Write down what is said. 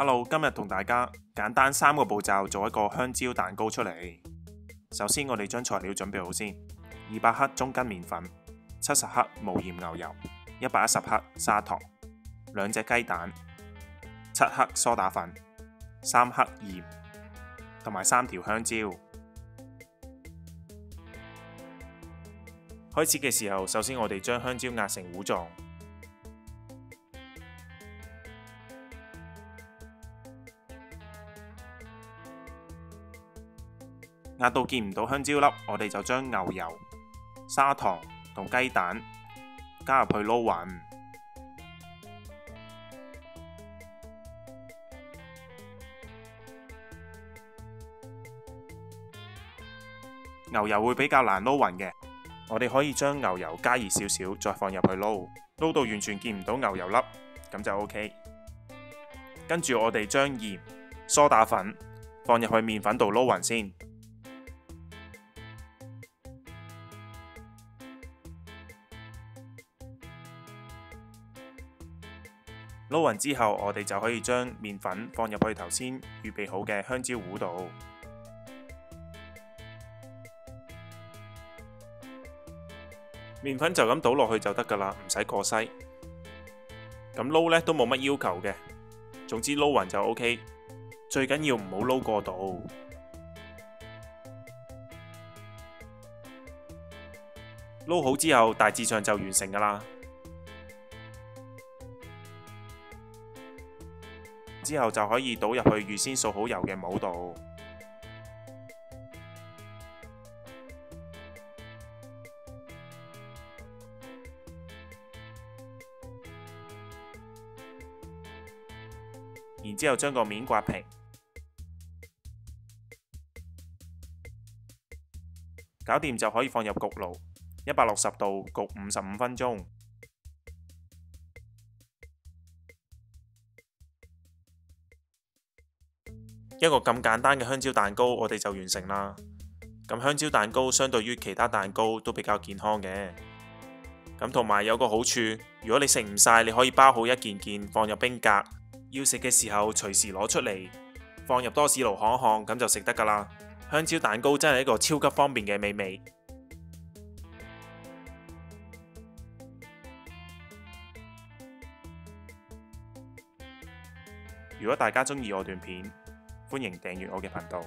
Hello，今日同大家簡單三個步驟做一個香蕉蛋糕出嚟。首先，我哋將材料準備好先：二百克中筋麵粉、七十克無鹽牛油、一百一十克砂糖、兩隻雞蛋、七克梳打粉、三克鹽，同埋三條香蕉。開始嘅時候，首先我哋將香蕉壓成糊狀。壓到見唔到香蕉粒，我哋就將牛油、砂糖同雞蛋加入去撈勻。牛油會比較難撈勻嘅，我哋可以將牛油加熱少少，再放入去撈，撈到完全見唔到牛油粒，咁就 OK。跟住我哋將鹽、梳打粉放入去麵粉度撈勻先。撈勻之後，我哋就可以將麵粉放入去頭先預備好嘅香蕉糊度。麵粉就咁倒落去就得噶啦，唔使過篩。咁撈呢都冇乜要求嘅，總之撈勻就 OK。最緊要唔好撈過度。撈好之後，大致上就完成噶啦。之後就可以倒入去預先掃好油嘅模度，然之後將個面刮平，搞掂就可以放入焗爐，一百六十度焗五十五分鐘。一個咁簡單嘅香蕉蛋糕，我哋就完成啦。咁香蕉蛋糕相對於其他蛋糕都比較健康嘅。咁同埋有個好處，如果你食唔晒，你可以包好一件件放入冰格，要食嘅時候隨時攞出嚟，放入多士爐烘一烘，咁就食得噶啦。香蕉蛋糕真係一個超級方便嘅美味。如果大家中意我段片，歡迎訂閱我嘅頻道。